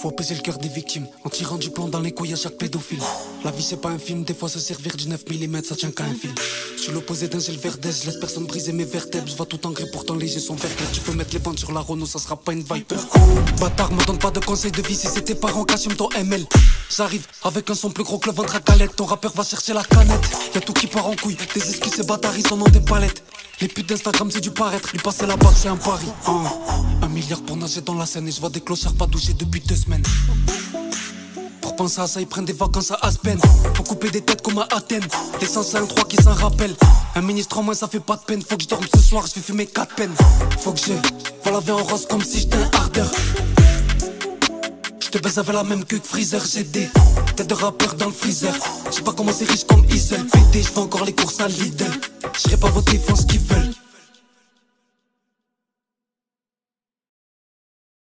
Faut apaiser le cœur des victimes en tirant du plomb dans les couilles à chaque pédophile. La vie c'est pas un film, des fois se servir du 9 mm ça tient qu'à un fil. Je suis l'opposé d'un gel laisse personne briser mes vertèbres. Je vois tout en gris, pourtant les yeux sont verts. Tu peux mettre les bandes sur la Renault, ça sera pas une Viper. Bâtard, me donne pas de conseils de vie si c'est tes parents qu'assume ton ML. J'arrive avec un son plus gros que le ventre à galette. Ton rappeur va chercher la canette. Y'a tout qui part en couille, des esquisses ces bâtards ils dans des palettes. Les putes d'Instagram c'est du paraître, lui passer la barre c'est un pari. Un milliard pour nager dans la scène et je vois des clochards pas doucher depuis deux semaines. Pour penser à ça, ils prennent des vacances à Aspen. Faut couper des têtes comme à Athènes. L'essence c'est un 3 qui s'en rappelle. Un ministre en moins, ça fait pas de peine. Faut que je dorme ce soir, je vais fumer 4 peines. Faut que je vie en rose comme si j'étais un ardeur. Je te baise avec la même queue que Freezer, j'ai des têtes de rappeur dans le freezer. J'sais pas comment c'est riche comme Isel, pété, je fais encore les courses à Lidl. J'irai pas ils font ce qu'ils.